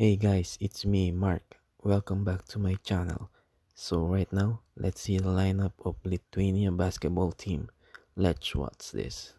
Hey guys, it's me, Mark. Welcome back to my channel. So right now, let's see the lineup of Lithuania basketball team. Let's watch this.